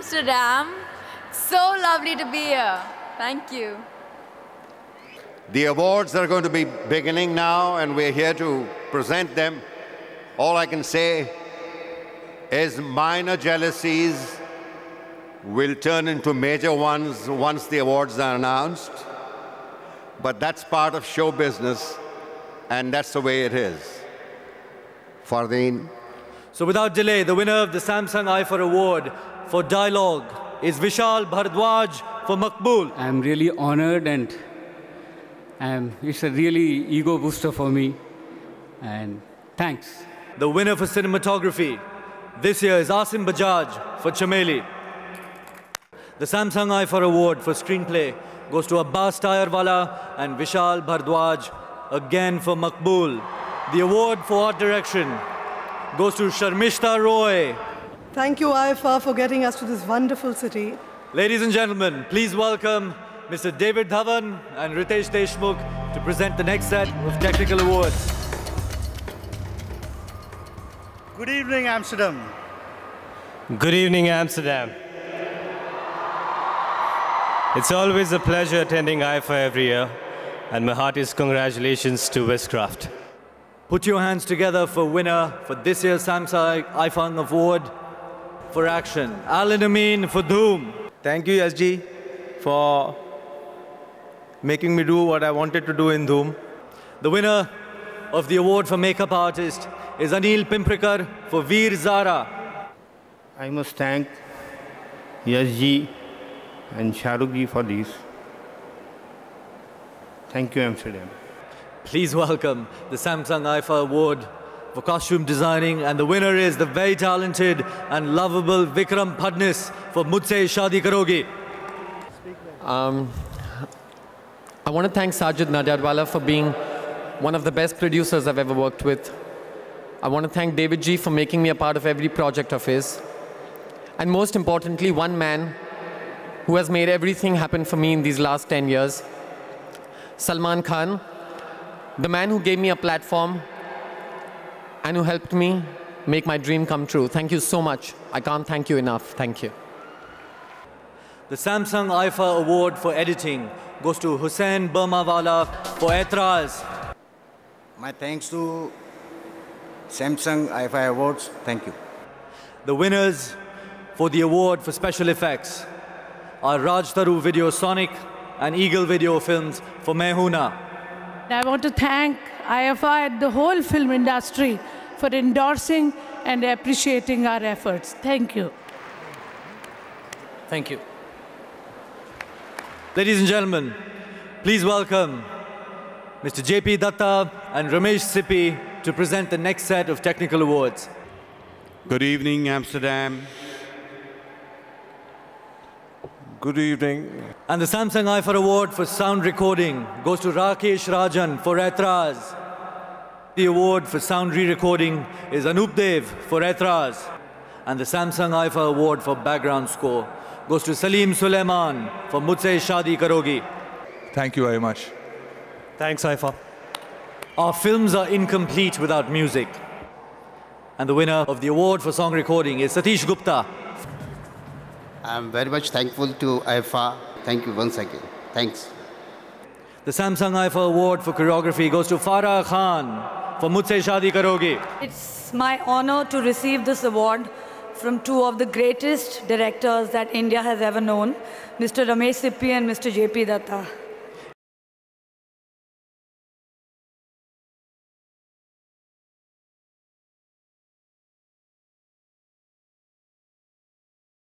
Good evening, Amsterdam. So lovely to be here. Thank you. The awards are going to be beginning now, and we're here to present them. All I can say is minor jealousies will turn into major ones once the awards are announced. But that's part of show business, and that's the way it is. Fardeen. So without delay, the winner of the Samsung IIFA Award for Dialogue is Vishal Bhardwaj for Maqbool. I'm really honored and um, it's a really ego booster for me. And thanks. The winner for cinematography this year is Asim Bajaj for Chameli. The Samsung IIFA Award for screenplay goes to Abbas Tyrewala and Vishal Bhardwaj, again for Maqbool. The award for art direction goes to Sharmishta Roy. Thank you, IIFA, for getting us to this wonderful city. Ladies and gentlemen, please welcome Mr. David Dhawan and Ritesh Deshmukh to present the next set of technical awards. Good evening, Amsterdam. Good evening, Amsterdam. It's always a pleasure attending IIFA every year, and my heartiest congratulations to Wizcraft. Put your hands together for winner for this year's Samsung IIFA Award for action. Allan Amin for Dhoom. Thank you, SG, for making me do what I wanted to do in Dhoom. The winner of the award for makeup artist is Anil Pimprikar for Veer-Zaara. I must thank SG and Shahrukh ji for this. Thank you, Amsterdam. Please welcome the Samsung IIFA Award for costume designing, and the winner is the very talented and lovable Vikram Phadnis for Mujhse Shadi Karogi. Um, I want to thank Sajid Nadiadwala for being one of the best producers I've ever worked with. I want to thank David G for making me a part of every project of his. And most importantly, one man who has made everything happen for me in these last 10 years, Salman Khan, the man who gave me a platform and who helped me make my dream come true. Thank you so much. I can't thank you enough. Thank you. The Samsung IIFA Award for editing goes to Hussein Burmawala for Aitraaz. My thanks to Samsung IIFA Awards. Thank you. The winners for the award for special effects are Rajtaru Videosonic and Eagle Video Films for Mehuna. I want to thank IIFA and the whole film industry for endorsing and appreciating our efforts. Thank you. Thank you. Ladies and gentlemen, please welcome Mr. JP Dutta and Ramesh Sippy to present the next set of technical awards. Good evening, Amsterdam. Good evening. And the Samsung IIFA Award for sound recording goes to Rakesh Rajan for Aitraaz. The award for sound re-recording is Anup Dev for Aitraaz. And the Samsung IIFA Award for background score goes to Salim Sulaiman for Mujhse Shadi Karogi. Thank you very much. Thanks, IIFA. Our films are incomplete without music. And the winner of the award for song recording is Satish Gupta. I'm very much thankful to IIFA. Thank you once again. Thanks. The Samsung IIFA Award for choreography goes to Farah Khan for Mujhse Shadi Karogi. It's my honor to receive this award from two of the greatest directors that India has ever known, Mr. Ramesh Sippy and Mr. J.P. Dutta.